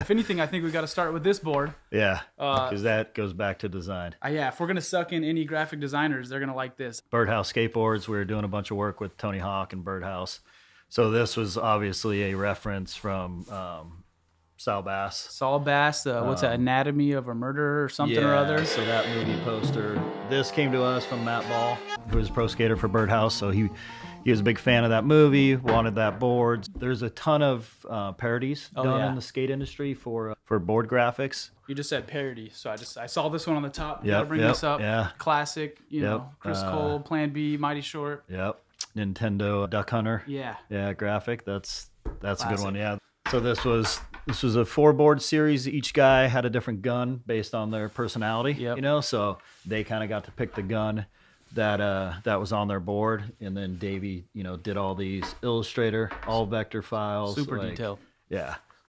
If anything, I think we got to start with this board. Yeah, Uh, because that goes back to design. Uh, yeah, if we're gonna suck in any graphic designers, they're gonna like this. Birdhouse skateboards. We were doing a bunch of work with Tony Hawk and Birdhouse. So this was obviously a reference from um, Sal Bass. Saul Bass, uh, what's that? Anatomy of a Murder or something or other. So that movie poster. This came to us from Matt Ball, who was a pro skater for Birdhouse. So he he was a big fan of that movie, wanted that board. There's a ton of uh, parodies Oh, done yeah. in the skate industry for uh, for board graphics. You just said parody, so I just I saw this one on the top. Yeah, bring yep, this up. yeah. Classic, you Yep, know, Chris uh, Cole, Plan B, Mighty Short. Yep, Nintendo Duck Hunter. Yeah. Yeah, graphic. That's that's a good one. Yeah. So this was this was a four board series. Each guy had a different gun based on their personality. Yep. You know, so they kind of got to pick the gun that uh that was on their board, and then Davey, you know, did all these Illustrator, all vector files, Super like- detailed. Yeah,